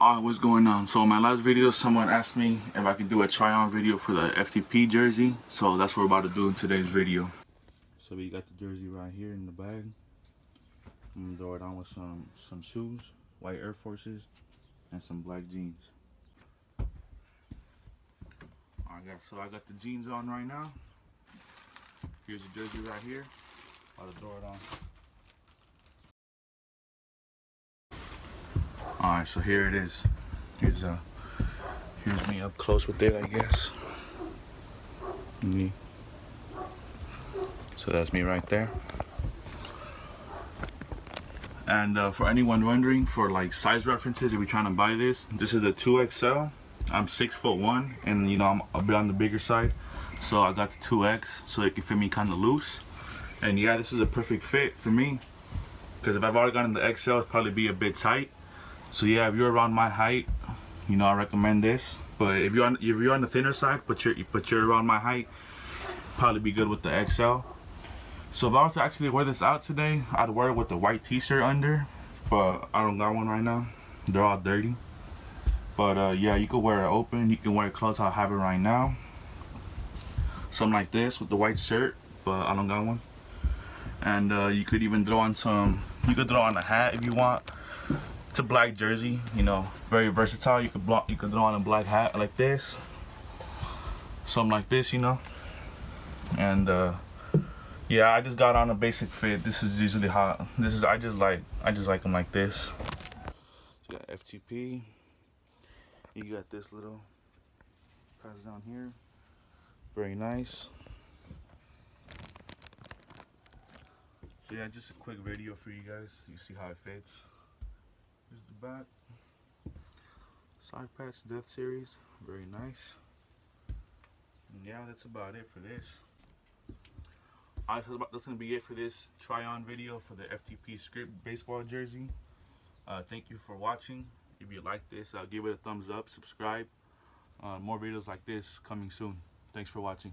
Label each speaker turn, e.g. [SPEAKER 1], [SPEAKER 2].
[SPEAKER 1] Alright, what's going on? So in my last video, someone asked me if I could do a try-on video for the FTP jersey. So that's what we're about to do in today's video. So we got the jersey right here in the bag. I'm gonna throw it on with some some shoes, white Air Forces, and some black jeans. Alright guys, so I got the jeans on right now. Here's the jersey right here. i About to throw it on. Alright, so here it is. Here's uh here's me up close with it I guess. Me. So that's me right there. And uh, for anyone wondering, for like size references, if you're trying to buy this, this is a 2XL. I'm six foot one, and you know I'm a bit on the bigger side, so I got the 2X, so it can fit me kind of loose. And yeah, this is a perfect fit for me, because if I've already gotten the XL, it'd probably be a bit tight. So yeah, if you're around my height, you know I recommend this. But if you're on if you're on the thinner side, but you're but you're around my height, probably be good with the XL. So if I was to actually wear this out today, I'd wear it with the white t-shirt under, but I don't got one right now. They're all dirty. But uh, yeah, you could wear it open. You can wear it closed. I have it right now. Something like this with the white shirt, but I don't got one. And uh, you could even throw on some, you could throw on a hat if you want. It's a black jersey, you know, very versatile. You could block, you could throw on a black hat like this. Something like this, you know. And uh, yeah, I just got on a basic fit. This is usually how this is. I just like I just like them like this. You got FTP. You got this little pass down here. Very nice. So yeah, just a quick video for you guys. You see how it fits. Back. Side patch Death Series. Very nice. And yeah, that's about it for this. Alright, so that's going to be it for this try-on video for the FTP script baseball jersey. Uh, thank you for watching. If you like this, uh, give it a thumbs up, subscribe. Uh, more videos like this coming soon. Thanks for watching.